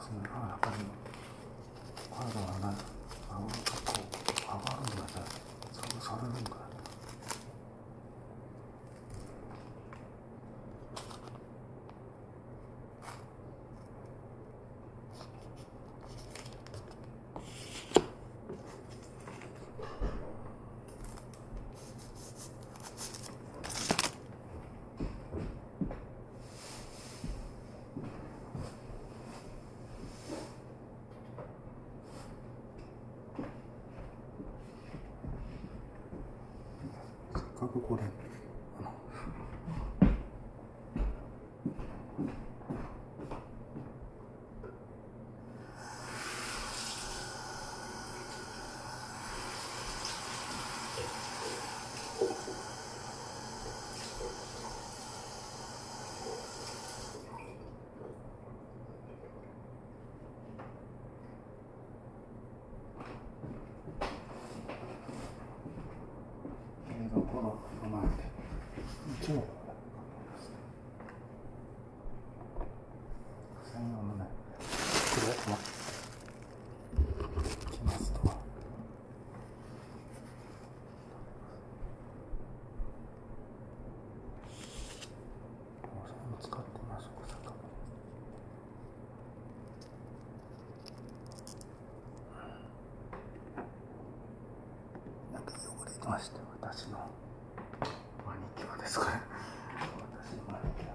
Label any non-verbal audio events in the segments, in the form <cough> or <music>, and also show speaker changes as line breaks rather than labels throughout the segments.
で上がるんですねあやっぱり彼らはねあの結構上がるんだねそうされるんだよせっかくこれあの冷蔵庫の前で一応専用のねこれはきますともうそれも使ってみましょうかせっかくなんか汚れてまして私のマニキュアですこれ。私のマニキュア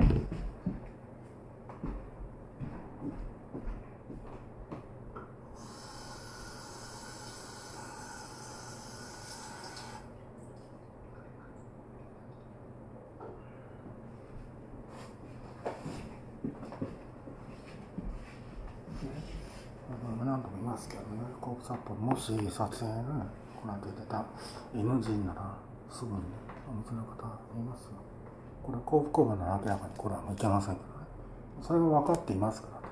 あの何度も言いますけどね、コープサップもし撮影ね、NG ならすぐにお店の方言いますよ。これ幸福部なら明らかにこれはもういけませんけどね。それが分かっていますからね。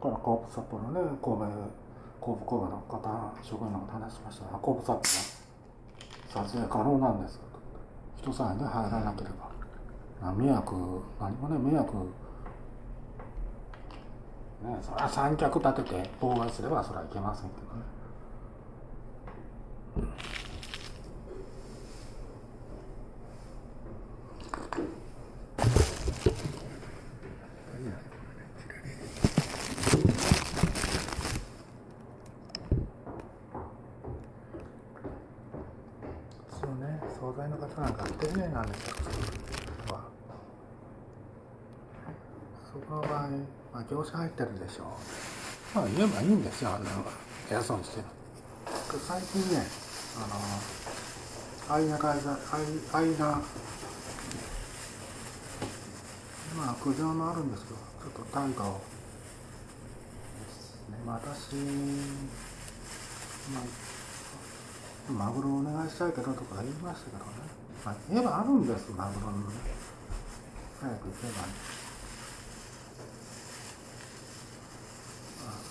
これはコープサップのね、神戸幸福部の方、職員の方話しましたが、コープサップは撮影可能なんですよ。人さえね、入らなければ。まあ迷惑、何もね、迷惑ね、それは三脚立てて妨害すればそれはいけませんけどね。そうね、惣菜の方なんか丁寧なんですよ、そこは。そこの場合、まあ、業者入ってるでしょう。まあ、言えばいいんですよ、あんなのが。偉そうにしてる。最近ね、あの、間会社、間、間、まあ、苦情もあるんですけど、ちょっと単価を、ね、私、まあ、マグロお願いしたいけどとか言いましたけどね。まあ、言えばあるんです、マグロのね。早く行けばね。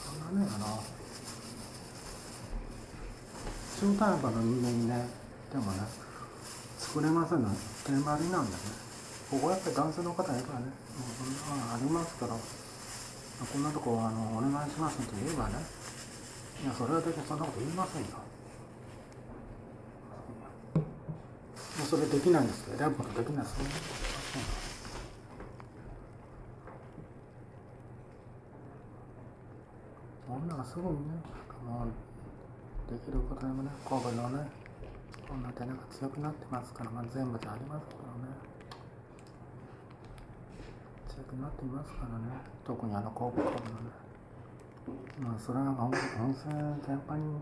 そんなね、あの、中途半端な人間にね、でもね、作れませんの、手まりなんでね。ここやっぱり男性の方いるからね、もうそんなのありますから、こんなとこあのお願いしますって言えばね、いや、それはできそんなこと言いませんよ。もうそれできないんですけど、選ぶことできないですね。そん。なのすぐにね、もうできることでもね、神戸のね、こんな手が強くなってますから、まあ、全部でありますからね。強くなっていますからね。特にあの後部株のね。まあそれは温温泉全般に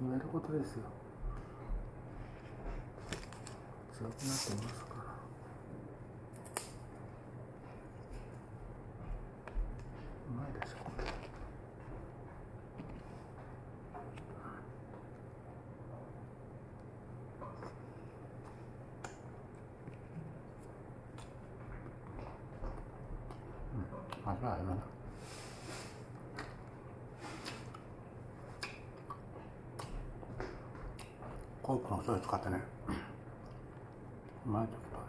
言えることですよ。強くなってますからうまいでしょこれうん味はコープの醤油使ってねうまいですよね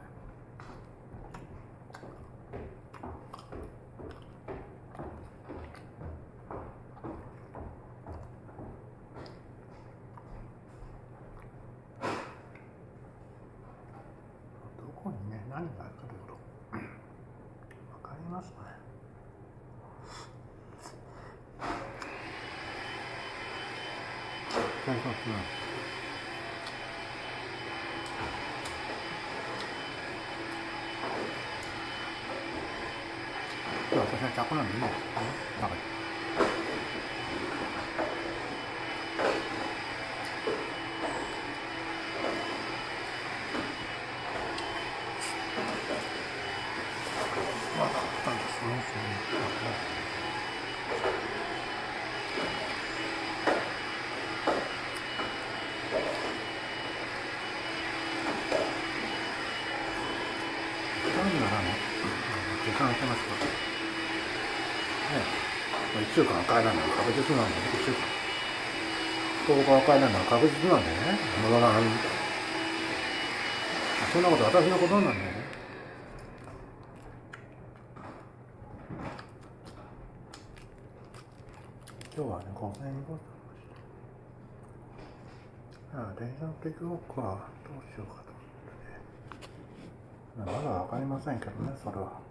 どこにね何があるかというとわかりますかねそうそうそう今日私はチャコなんでいいですよねだからわかったんですねそういうの何ならね時間空けますかね1週間帰らないの確実なんでね1週間10日帰らないのは確実なんでね戻らないそんなこと私のことなんでね今日はね、ごめんございました。ああ、電車乗っていこうか。どうしようかと思ってね。まだわかりませんけどね、それは。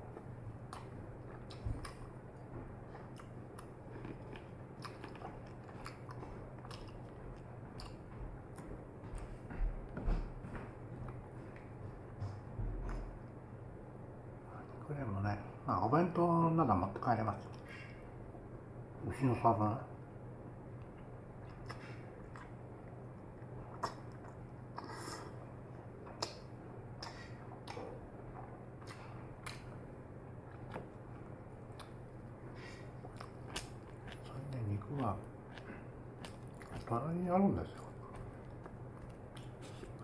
これもね、まあ、お弁当なら持って帰れます。牛のサバそれね肉は隣にあるんですよ。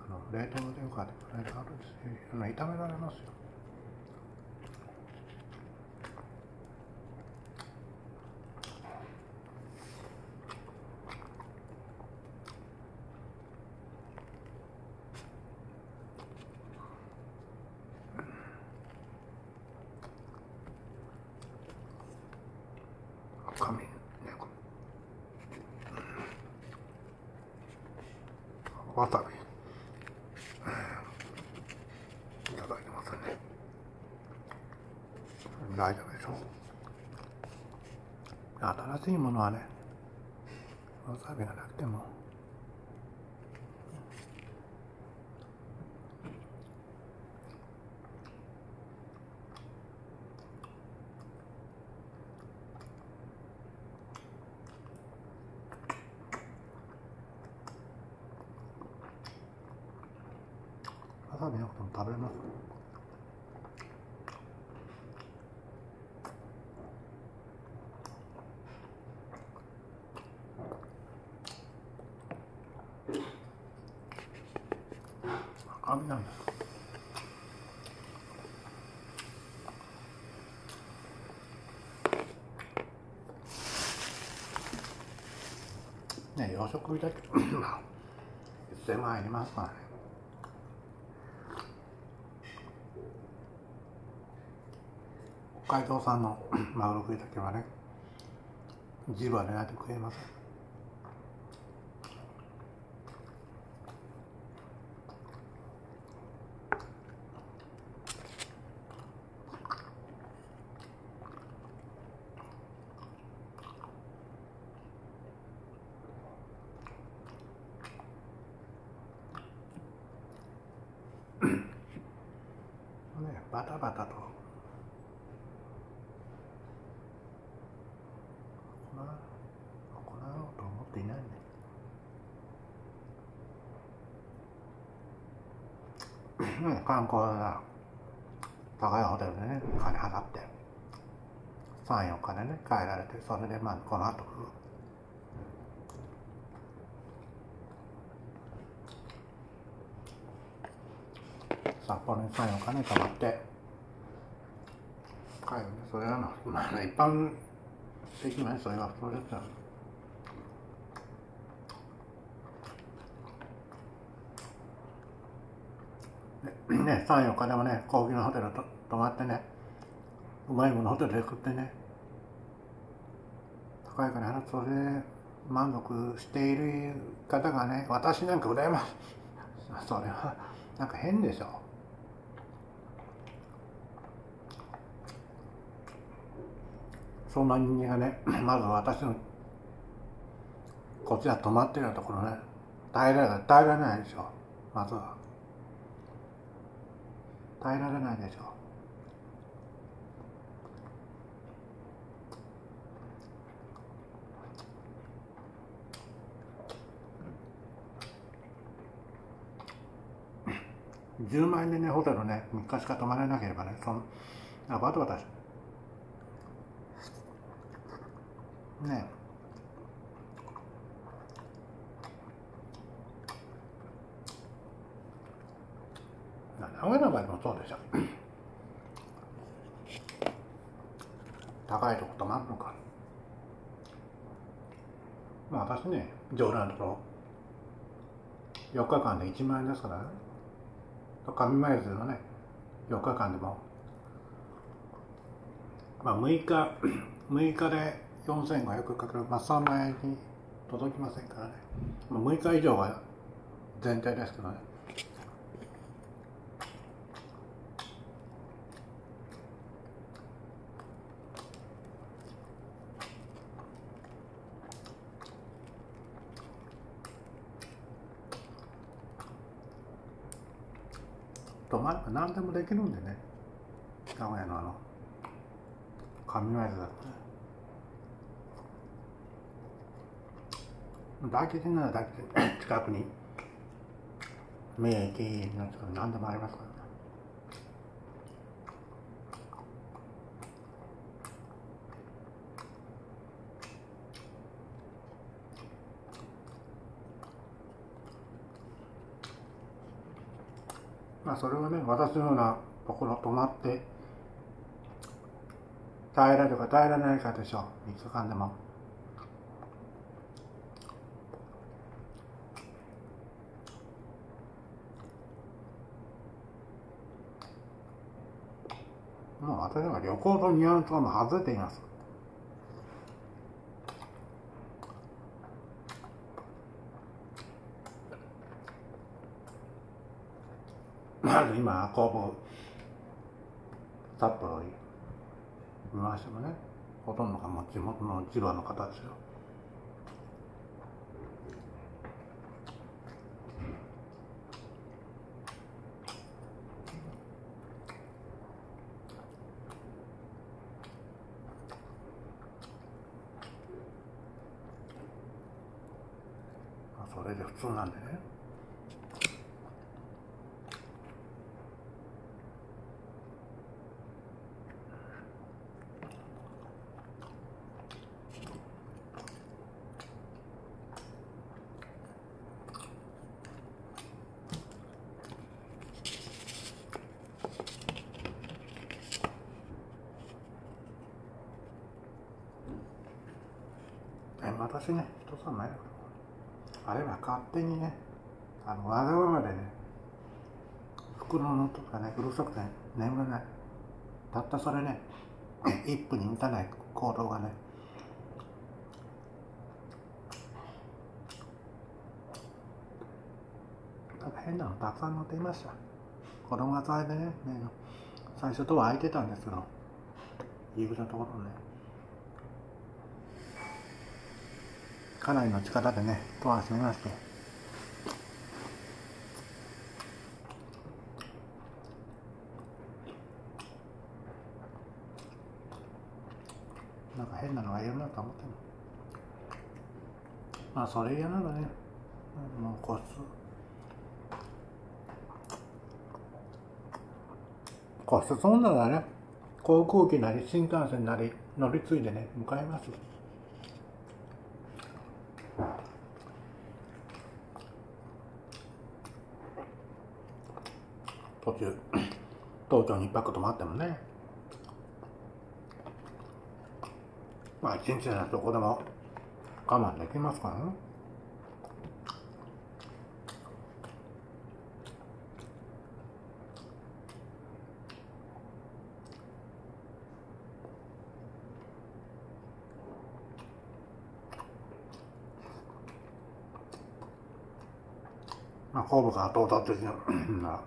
あの冷凍の電化で隣にあるんですよ炒められますよ。赤身ねわさびいただきますね。大丈夫でしょう。新しいものはねわさびがなくてもわさびなくても食べれます赤身なんね洋食だけ1000万円いりますからね。北海道産のマグロ食いだけはね汁は出ないと食えません。観光な高いホテルでね金払って。34日でね帰られてそれでまあこの後札幌に34日ね泊まって。帰るねそれはな、まあ、一般的な人はそれですよ。ね3、4日でもね、高級なホテルと泊まってね、うまいものホテルで食ってね、高いから、て、それで満足している方がね、私なんか羨ましい。それは、なんか変でしょ。そんな人間がね、まず私の、こっちは泊まってるようなところね、耐えられない、耐えられないでしょ、まずは。耐えられないでしょ。う10万円でねホテルね3日しか泊まれなければねそのあバタバタしね名古屋の場合そうでしょ高いとこ泊まるのかまあ私ね冗談のところ4日間で1万円ですからね。上前津のね。4日間でもまあ6日6日で4500かける、まあ、3万円に届きませんからね、まあ、6日以上は前提ですけどね泊まれば何でもできるんでね。名古屋のあの上前津だとね大吉なら大吉近くに名駅のとこ何でもありますからね。まあそれはね私のようなところ泊まって耐えられるか耐えられないかでしょう3日間でも。もう私は旅行とニュアンスはもう外れています。まず今、工房、札幌に見ましてもね、ほとんどがもう地元の千葉の方ですよ。それで普通なんでね。え私ね人さんないあれは勝手にねあのわがままでね音とかねうるさくて眠れない。たったそれね1分に満たない行動がねなんか変なのたくさん載っていました。子供がそれでねね最初ドア開いてたんですけど入り口のところねかなりの力でねドア閉めまして変なのがいるなと思ってもまあそれ嫌ならねもう個室個室そんならね航空機なり新幹線なり乗り継いでね向かいます途中東京に一泊泊まってもね。まあ一日ならどこでも我慢できますからね。まあ、神戸から到達できるな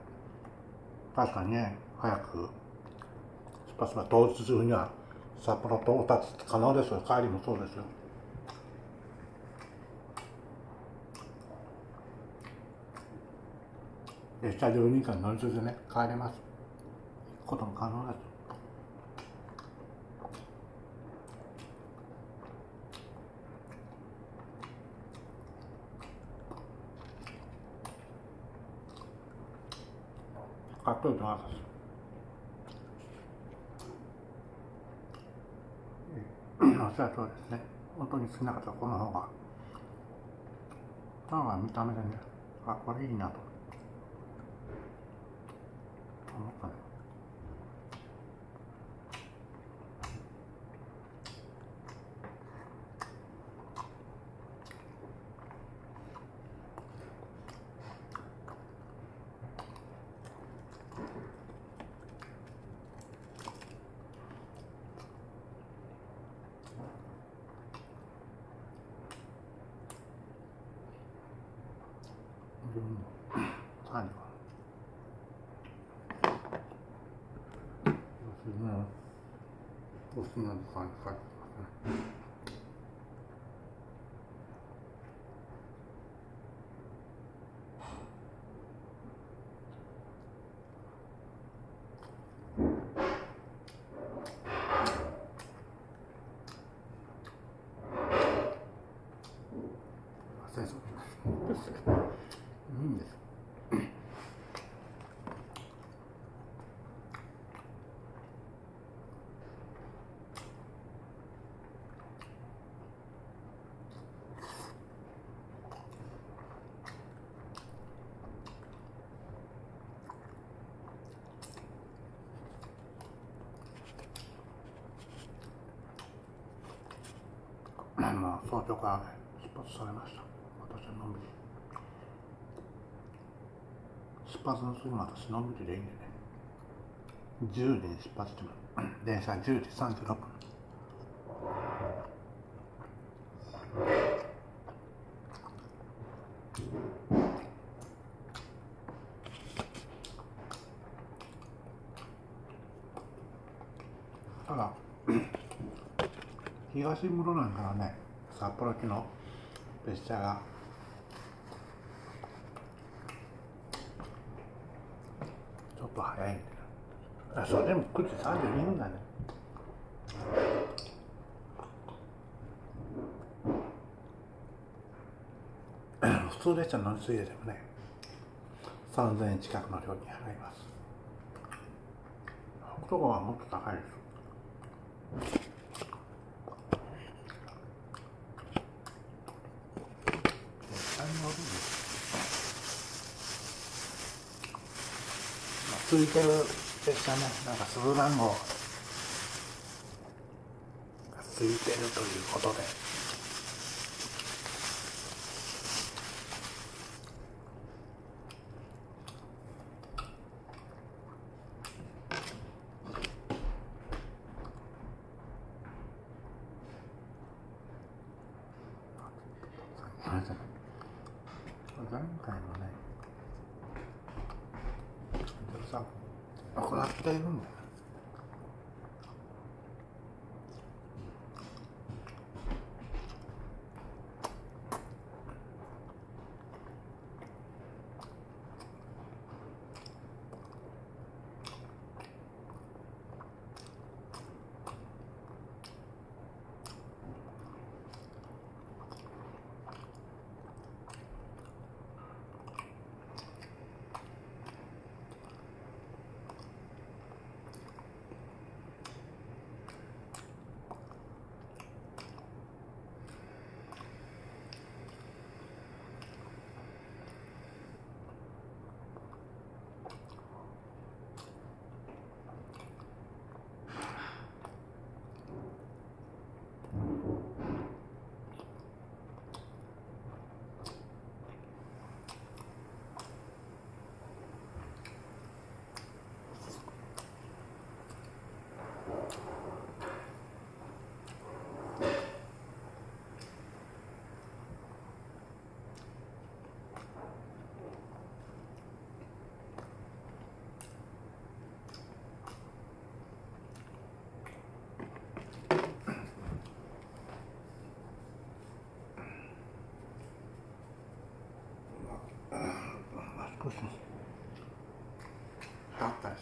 確かにね早く出発は当日中には札幌到達可能ですよ帰りもそうですよ。列車12時間乗り継いでね帰れます。行くことも可能です買っといてくださいおっしゃる通りですね。本当に好きな方はこの方がパンは見た目でねあこれいいなと思ったねうん最後おすすめおすすめの感じ書いてますね先生いいんですまあ早朝からね出発されました。私はのんびり。出発のすぐ私のんびりでいいんでね。10時に出発しても電車10時36分。ただ <coughs> 東室蘭からね札幌行きの列車が。ちょっと早いんだよあそれでも9時32分だね。<coughs> 普通列車乗り継いでてもね3000円近くの料金払います。北斗はもっと高いです絶対に乗るんですついてる列車ね。なんか鈴番号がついてるということで。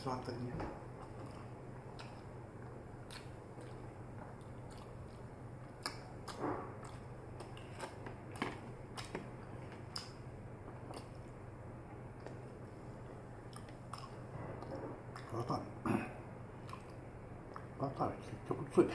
saattakin. Katari. Katari, sitten kun tuli.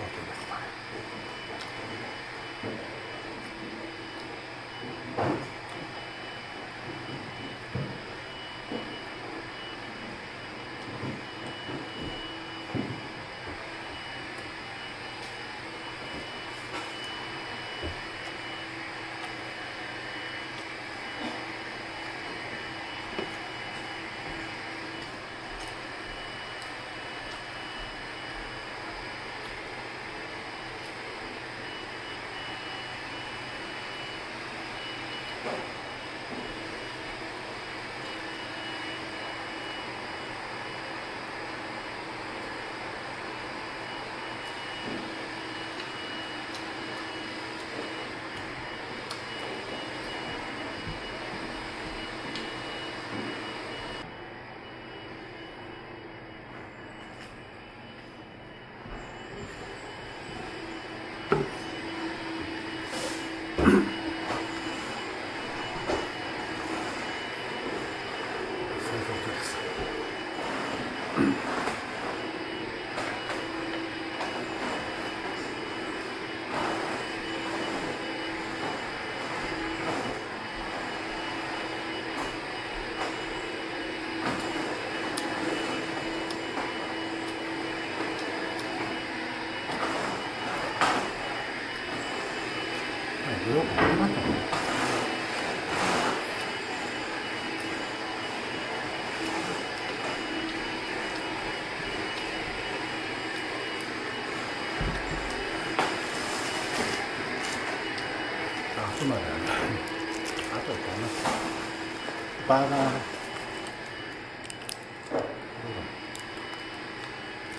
Stop. バーガー。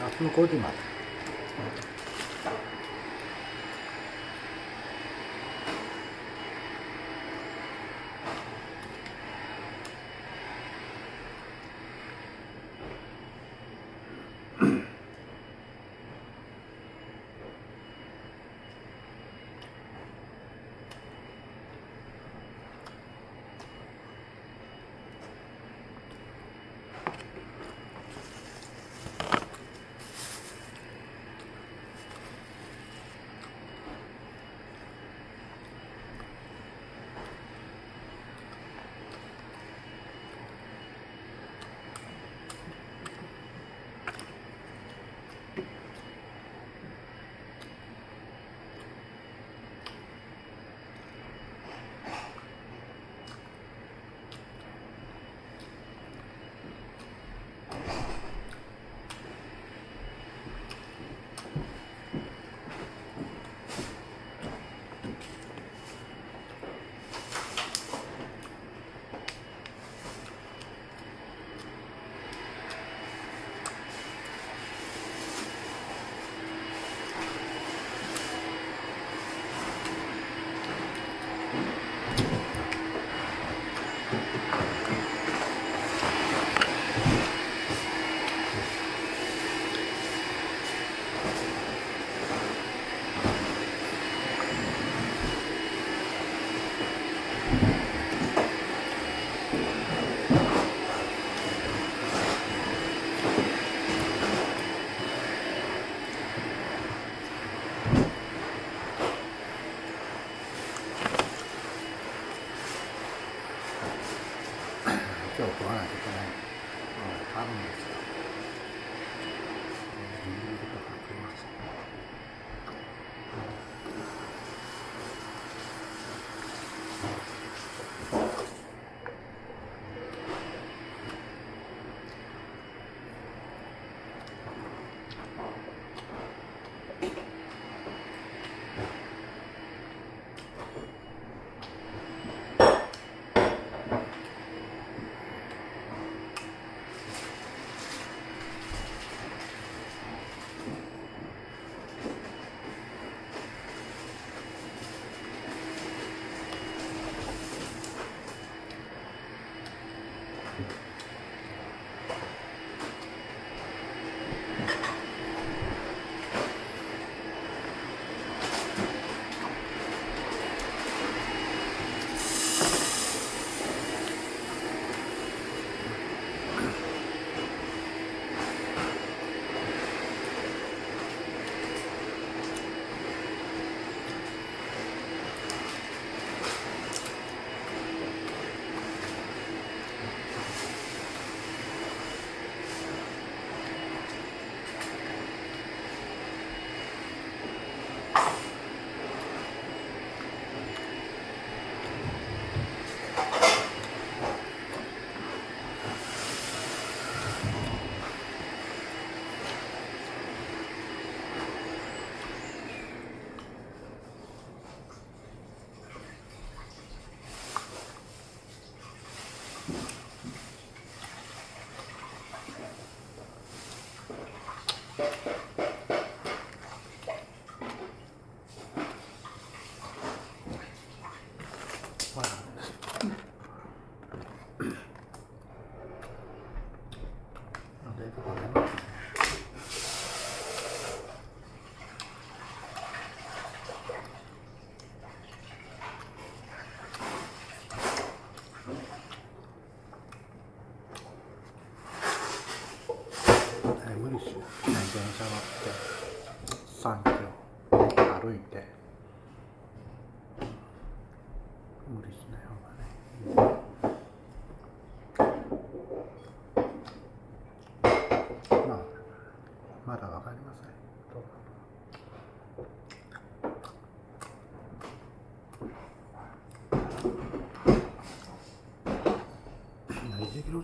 あそのコーデマー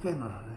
ペンなね。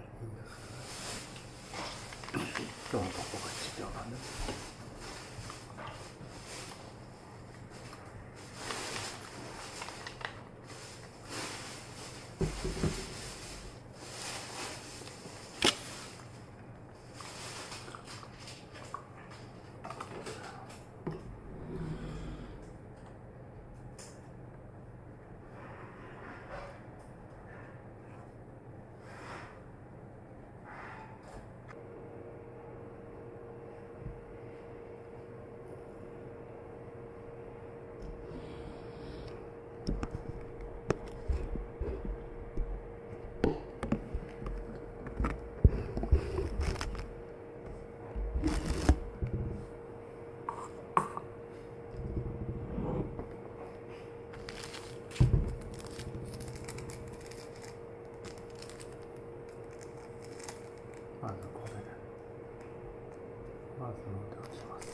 ンスの音がします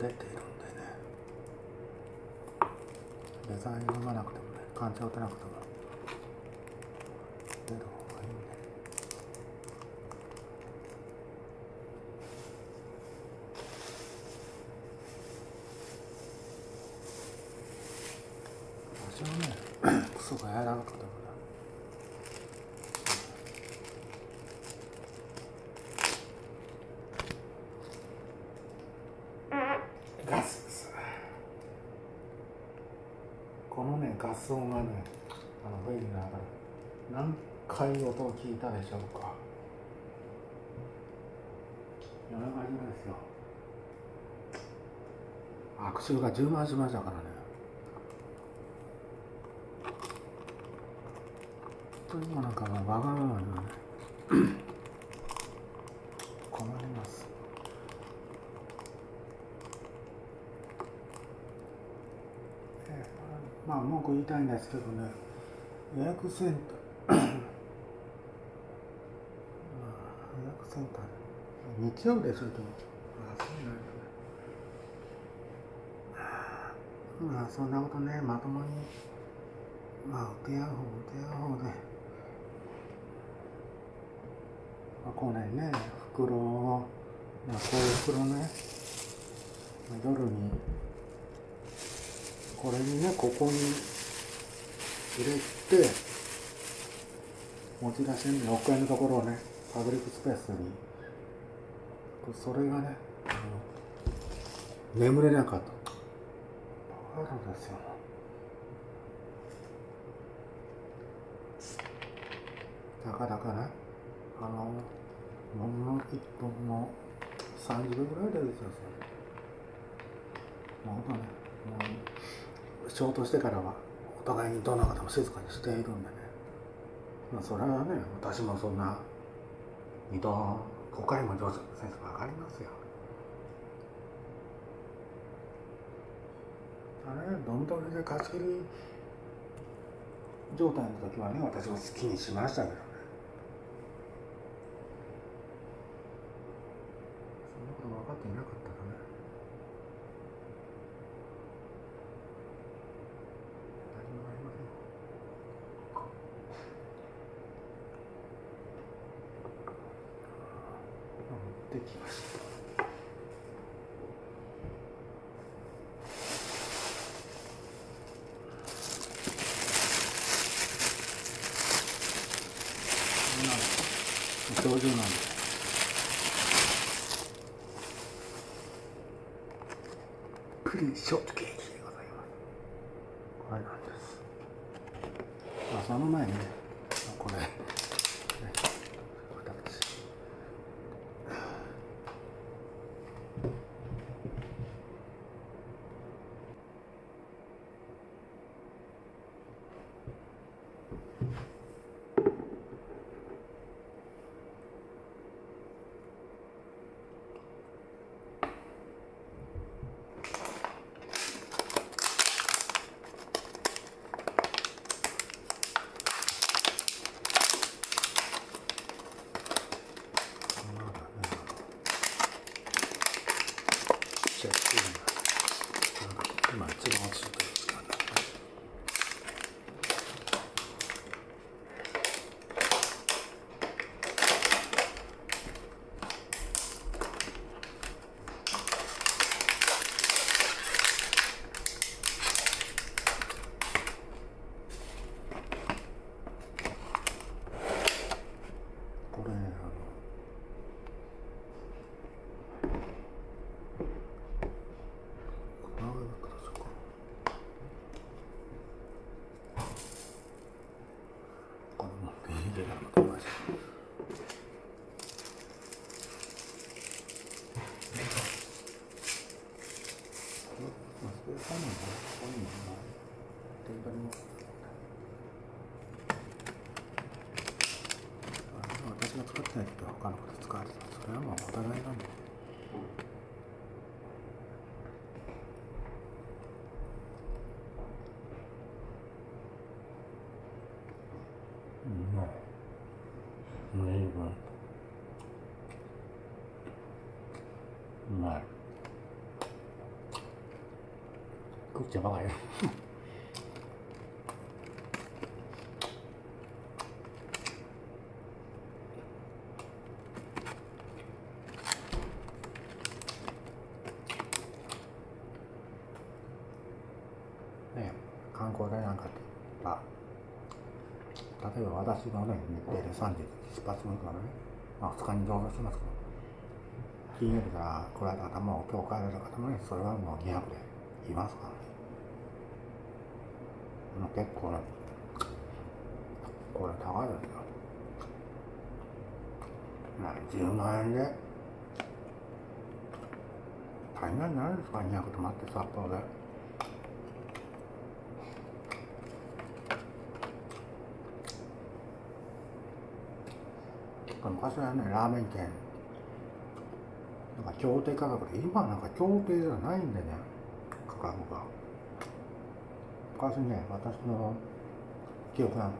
出ているん。でねデザイン読まなくてもね感情打たなくても出る方がいいんね多少ねクソが柔らかくのねガス音がねあのフェリーの中で。何回音を聞いたでしょうか。夜中にですよ。悪臭が充満しましたからね。本当にもうなんかわがままにね困りますええまあ文句言いたいんですけどね。予約センター。<coughs> 予約センター日曜日でするとあそう。なんだねまあそんなことねまともに。まあ受け合う方受け合う方で、まあ、こうねね袋をまあこういう袋ね。夜にこれにねここに入れて持ち出しに6階のところをねパブリックスペースに。それがねあの眠れなかった。あるんですよ。なかなかねあのものの1分の30秒ぐらいでですよもうほんとねもうショートしてからは。お互いにどんな方も静かにしているんでねまあそれはね私もそんな二度5回も上手先生分かりますよ。あれどんどんで貸し切り状態の時はね私も好きにしましたけどね。そんなこと分かっていなかったらね何もありません持ってきましたこんなの表情なんでプ
食っちゃばかり
ね観光でなんかあ例えば私のね日程で3時出発するからね、まあ、2日に上場しますけど金曜日から来られた方も今日帰られた方もねそれはもう2泊でいますからね。もう結構ねこれ高いですよ。まあ10万円で。大概ないですか？200泊まって札幌で。昔はねラーメン店。なんか協定価格で今なんか協定じゃないんでね価格が。昔ね私の記憶なんか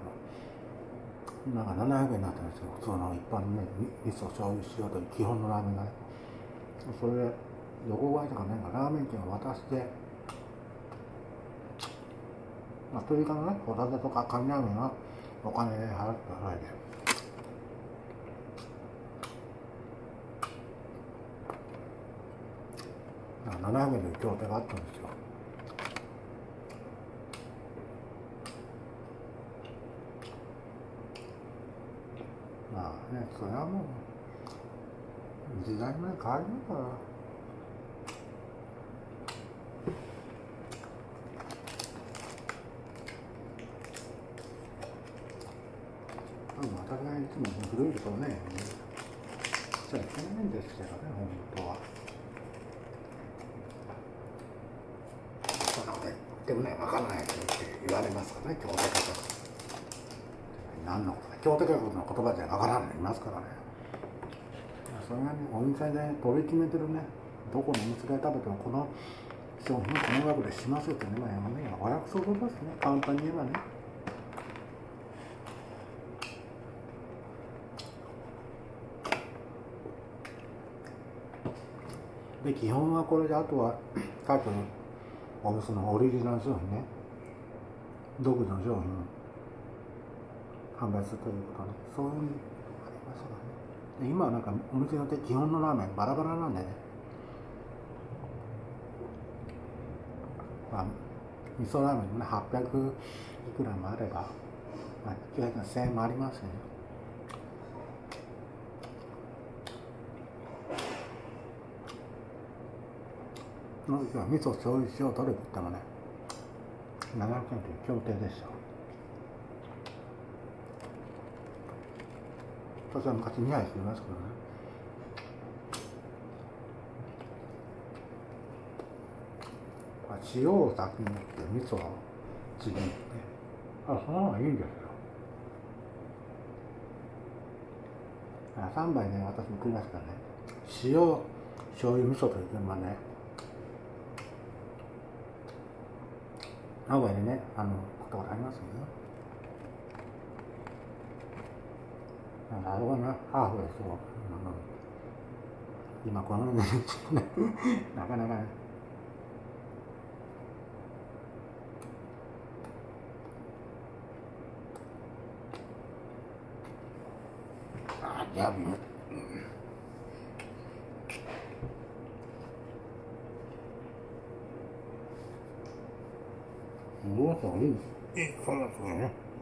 なんか700円になったんですよ普通の一般のね味噌醤油塩という基本のラーメンがねそれで横買いとかねラーメン券を渡してまあ追加のねホタテとかカニラーメンはお金で払ってくださいで700円の協定があったんですよまあねそれはもう時代の変わりだから。私がいつも古いところねしちゃいけないんですけどね本当は。そんなこと言ってもね分からないって言われますからね協定価格何のこと協定価格の言葉じゃ分からんいますからね。それがねお店で取り決めてるねどこのお店で食べてもこの商品この額でしますってねまあねお約束ですね。簡単に言えばね。で基本はこれであとは各お店のオリジナル商品ね。独自の商品。販売するということね。そういうのありますからね。で今はなんかお店によって基本のラーメンバラバラなんでね。まあ味噌ラーメンもね800いくらもあれば、まあ、1000円もありますよね。その時は味噌醤油塩取るって言ってもね700円という協定でした。私は昔2杯していますけどね。塩を先に塗って味噌を次にってあその方がいいんですよ。あ3杯ね私も食いますからね。塩醤油味噌という順番ね。名古屋でねあの食ったことありますよなるほどなハーフですよ、うん、今このねなかなかねあやべもうそういいそうですね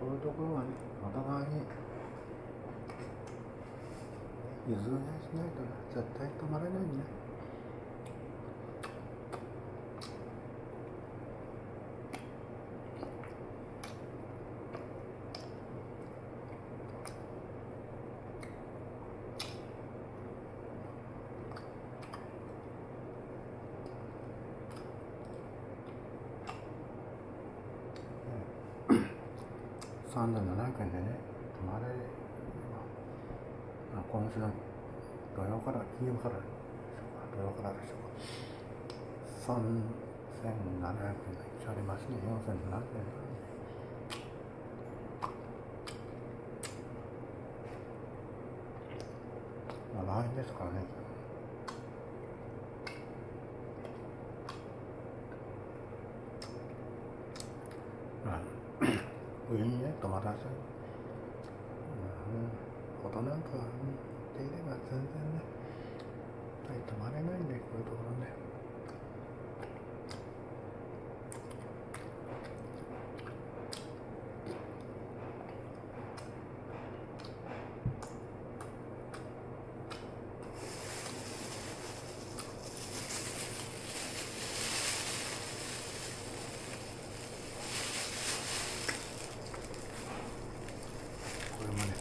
こういうところはね、お互いに譲り合いしないとね、絶対止まれないね。3700円でね、泊まれれば、今週の土曜から、金曜からでしょうか、土曜からでしょうか。3700円が一応ありますね、4700円。まあ、来年ですからね。止まらず。に、うん、ことなんかは、うん、でいれば全然ね止まれないんでこういうところねこれもね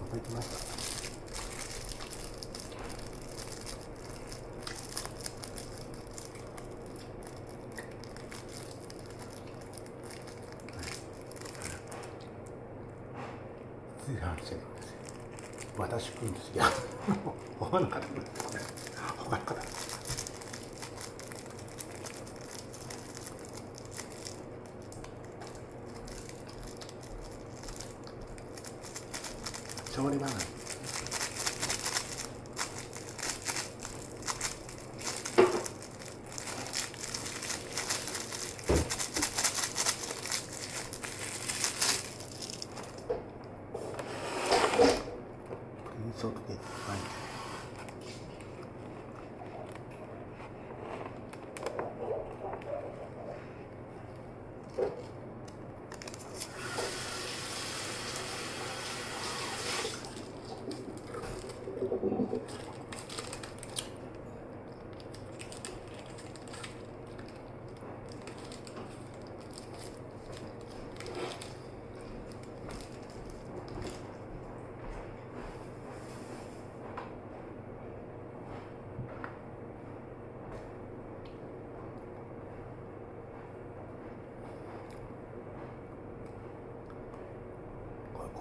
また行きました通販してるんですよ私来るんですの方調理場なんですプリンソートケーキはい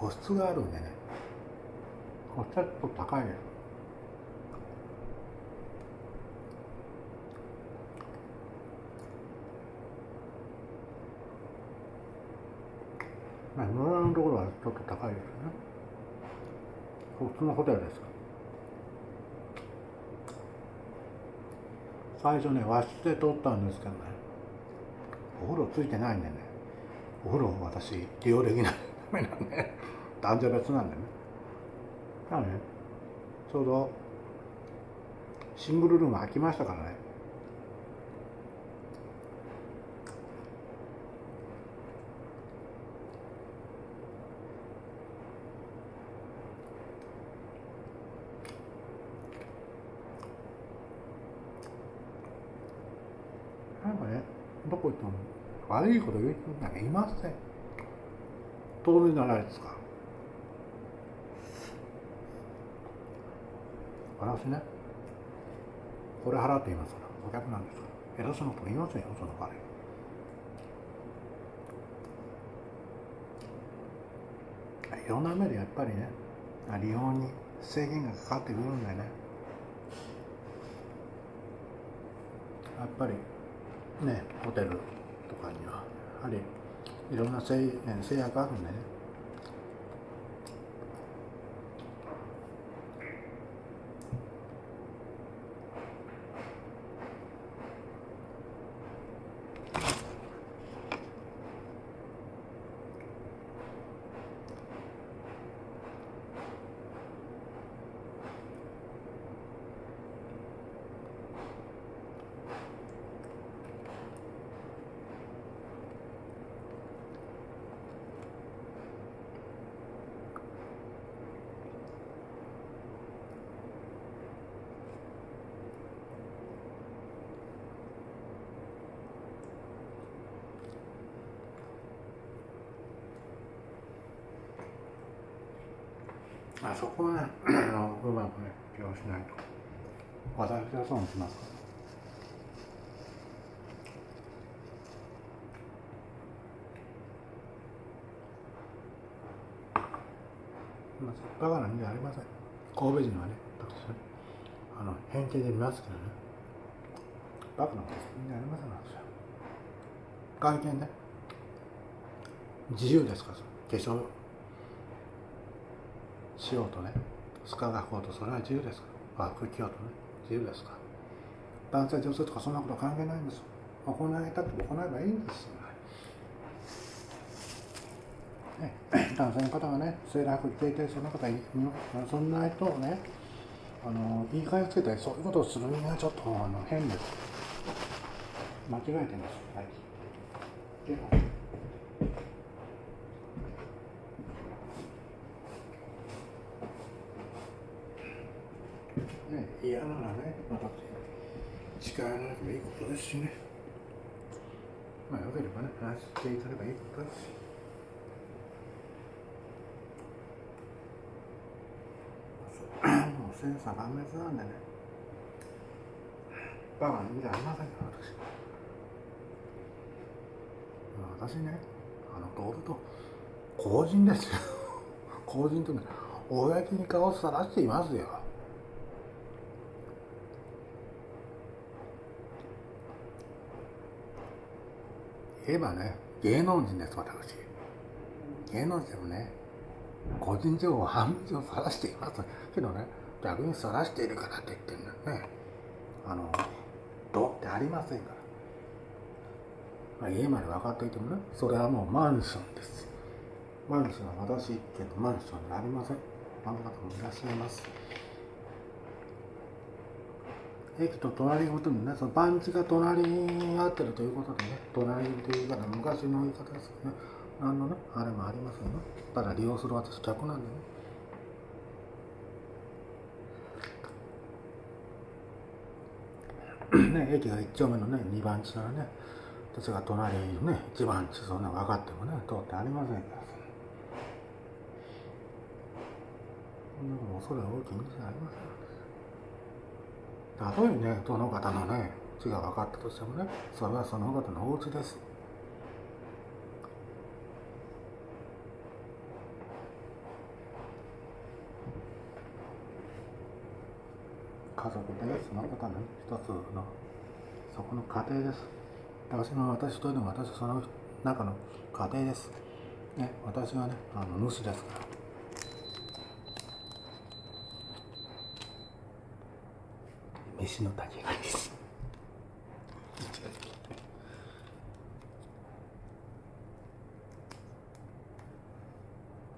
これ個室があるんでね。個室はちょっと高いですまあ野良のところはちょっと高いですよね。普通のホテルですか。最初ね和室で撮ったんですけどね。お風呂ついてないんでね。お風呂私利用できない。ダメなんで。男女別なんでね。だからね。ちょうどシングルルーム空きましたからね。なんかねどこ行っても悪いこと言う人なんかいません。当然じゃないですか？ね。これ払っていますから。お客なんですから。偉そうなこと言いませんよその場合いろんな目でやっぱりね利用に制限がかかってくるんでね。やっぱりねホテルとかにはやはりいろんな制制約あるんでね。あそこはね <clears throat> うまくね利用しないと。私は損します。からまあ、バカなんじゃありません。神戸人はね私はねあの偏見で見ますけどね。バカなことするんじゃありません私は。外見ね。自由ですから化粧しようとね。スカがこうとそれは自由ですから。和服着ようとね自由ですから。男性女性とかそんなこと関係ないんです行いたく行えばいいんですよ、ね、<clears throat> 男性の方がね、セーラー服着ていて、そんな方い、そんな人をね、あの、言い換えつけて、そういうことをするにはちょっと、あの、変です。間違えてます。はい。でね、嫌ならね、また近寄らなければいいことですしね。まあ、よければね、話していただけばいいことですし。もうセンサー万滅なんでね。バカな意味じゃありませんから、私。私ね、あの、堂々と、公人ですよ。公人とね、公に顔をさらしていますよ。言えばね、芸能人です、私。芸能人でもね、個人情報半分以上さらしています。けどね、逆にさらしているからって言ってるんだよね。あの、どうってありませんから。まあ、家まで分かっていてもね、それはもうマンションです。マンションは私一軒のマンションでありません。あの方もいらっしゃいます。駅と隣ごとにね、その番地が隣に合ってるということでね、隣という言い方、昔の言い方ですよね。何のね、あれもありますよね。ただ利用する私、客なんでね。ね、駅が1丁目のね、2番地ならね、私が隣にね、1番地、そんな分かってもね、通ってありませんからそんなこと恐れ大きいんじゃありません。たとえね、その方のね、血が分かったとしてもね、それはその方のお家です。家族でその方の一つのそこの家庭です。私の私というのは私その中の家庭です。ね私がねあの主ですから。飯の炊きがです。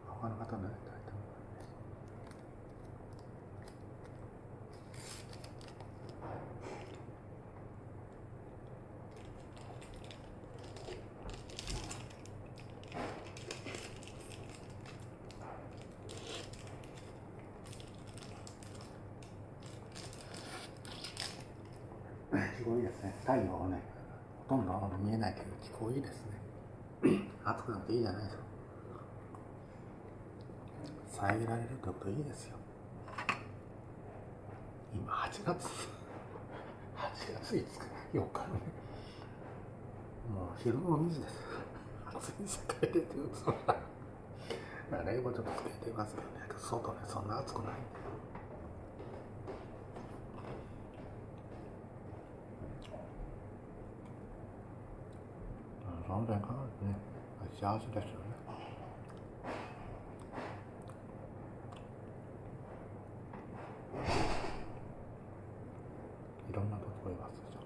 他の方ねすごいですね。太陽がね、ほとんど見えないけど、気候いいですね。<coughs> 暑くなっていいじゃないですか。遮られるってこといいですよ。今8月、8月5日、4日のね、もう昼の2時です。暑い世界でってそんな。冷房ちょっとつけてますけどね、外ね、そんな暑くないんで。その点考えてね、幸せですよね。いろんなところいますでしょ。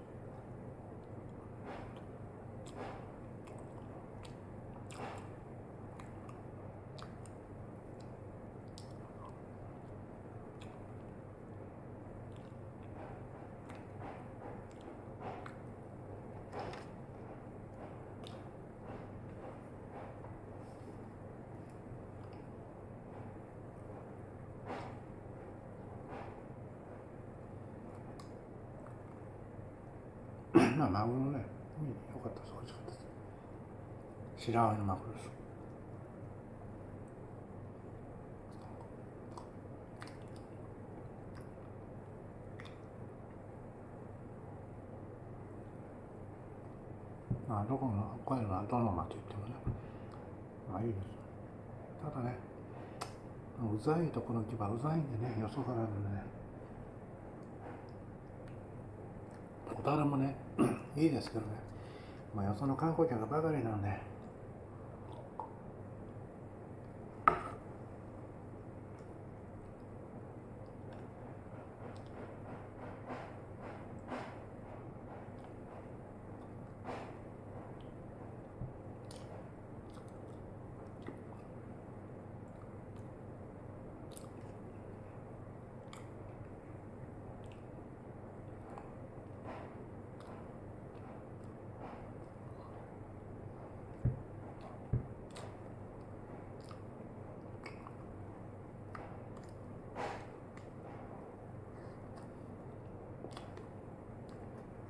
まあ、マグロね、海良かったです。美味しかったです。白鮎のマグロです。まあ、どこの、こういうのはどの町行ってもね、まあいいです。ただね、うざいところ行けばうざいんでね、よそからのね、小樽もね、<clears throat> いいですけどね、まあ、よその観光客ばかりなんで、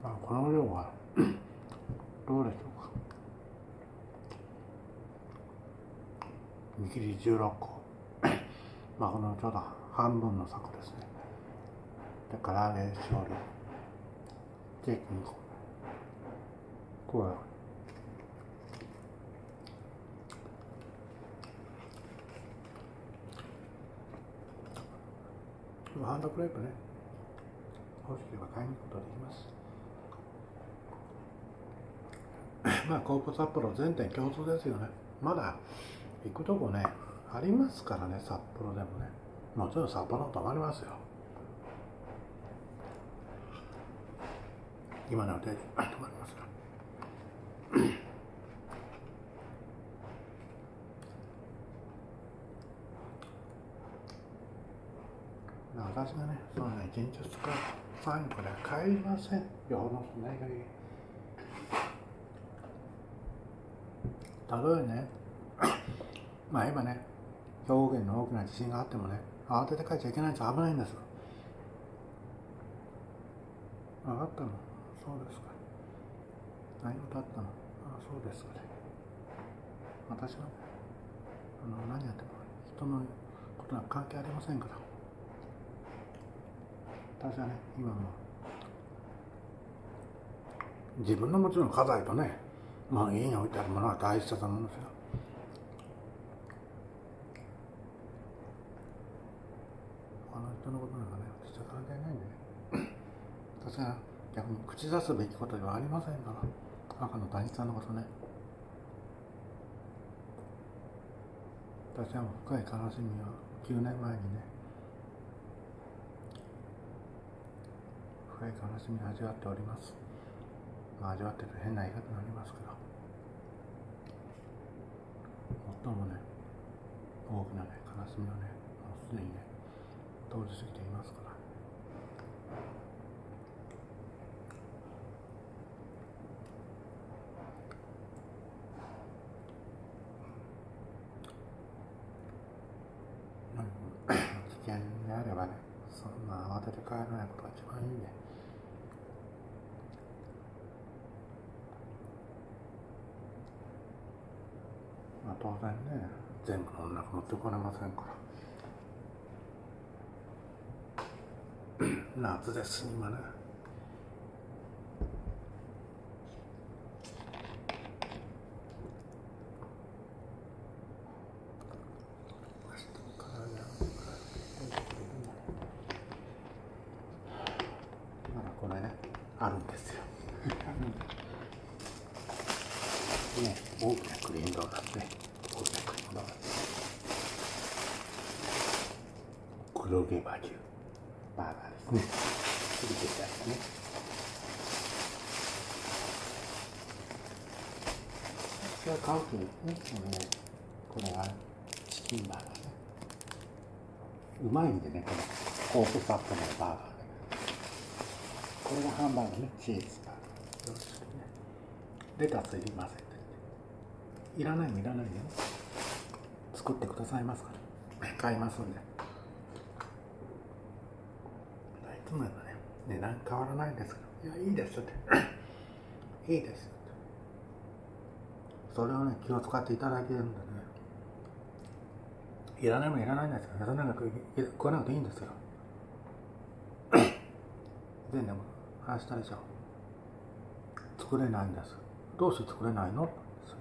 まあこの量はどうでしょうか見切り16個。<coughs> まあこのちょうど半分の柵ですね。で唐揚げ少量ケーキ2個これハンドクレープね。欲しければ買いに行くことができます。<coughs> まあコープ札幌全店共通ですよね。まだ行くとこね。ありますからね札幌でもねもちろん札幌泊まりますよ今の手に泊まりますよ <clears throat> 私がね、そのね、1日2日前にこれ帰りません。よほどのない限り。たとえね、<clears throat> まあ今ね、兵庫県の大きな地震があってもね、慌てて帰っちゃいけないんです危ないんです。分かったの？そうですか。何事あったの？あ、そうですかね。私はね、あの何やっても人のことは関係ありませんから。私はね、今も自分のもちろん家財とね、まあ家に置いてあるものは大切だと思うんですよ。他の人のことなんかね、私は関係ないんでね。私は逆に口出すべきことではありませんから、赤の谷さんのことね。私はもう深い悲しみを9年前にね、深い悲しみを味わっております。まあ味わってると変な言い方になりますけど、最もね、大きなね、悲しみをね、もうすでにね、通り過ぎていますから。うん危険であればね、そんな慌てて帰らないことが一番いいんで。まあ当然ね、全部の中持ってこれませんから。<clears throat> 夏です、今ね。まだこれね、あるんですよ。ね、大きなクリーンドーナツね。大きなクリーンドーナツ。黒毛和牛バーガーですね。切りてたやつね。私が買うとね、このね、これはチキンバーガーね。うまいんでね、このコープサップのバーガーね。これがハンバーグね、チーズバーガー。よろしくね。レタスいりませんって言って。いらないもいらないで。作ってくださいますから。買いますんで。いつもよりね、値段変わらないんですけど、いや、いいですって。<clears throat> いいですって。それをね、気を使っていただけるんでね。いらないもんいらないんですよ。やらなく食わなくていいんですよ。<coughs> でね、明日でしょ。作れないんです。どうして作れないの？って言っ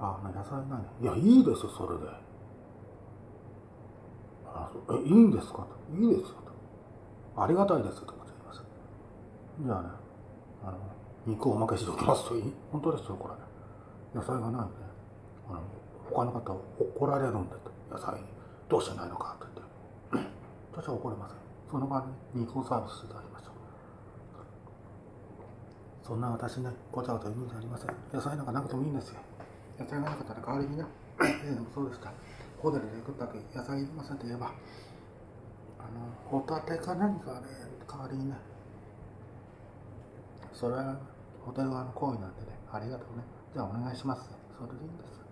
たあ、野菜何いいや、いいですよ、それで。あそえ、いいんですか？と。いいですよと。ありがたいですと言います。じゃあね、あの、肉をおまけしておきますといい？本当ですよ、これ。野菜がないんで、あの、他の方怒られるんでと。野菜どうしてないのかって言って。私は怒りません。その場に肉をサービスしていただきました。そんな私ね、ごちゃごちゃ言うんじゃありません。野菜なんかなくてもいいんですよ。野菜がなかったら代わりにね、<clears throat> えでもそうでした。ホテルで食った時、野菜いりませんと言えば、あの、ホタテか何かね、代わりにね、それはホテル側の行為なんでね、ありがとうね。じゃあお願いします。それでいいんです。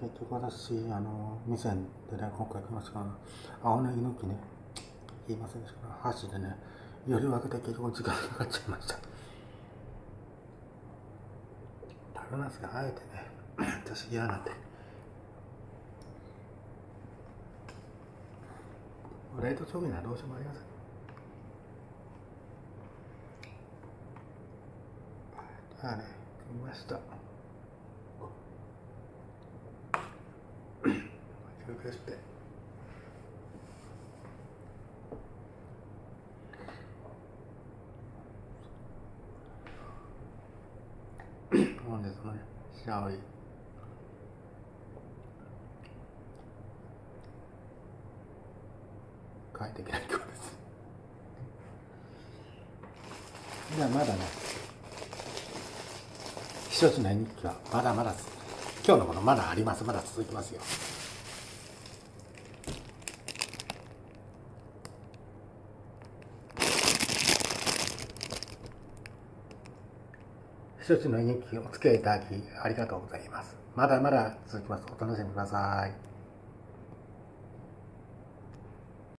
結局私あの店でね今回来ましたが青ネギ抜きね言いませんでしたが箸でねより分けて結局時間かかっちゃいました。春ナスがあえてね。<clears throat> 私嫌なんで。冷凍調味料はどうしようもありません。ああね組みました。休憩して。<coughs> 本日のねシャオイ。快適な今日です。<laughs> じゃあまだね。一つの日記はまだまだ今日のものまだあります。まだ続きますよ。一つの日記お付き合いいただきありがとうございます。まだまだ続きます。お楽しみください。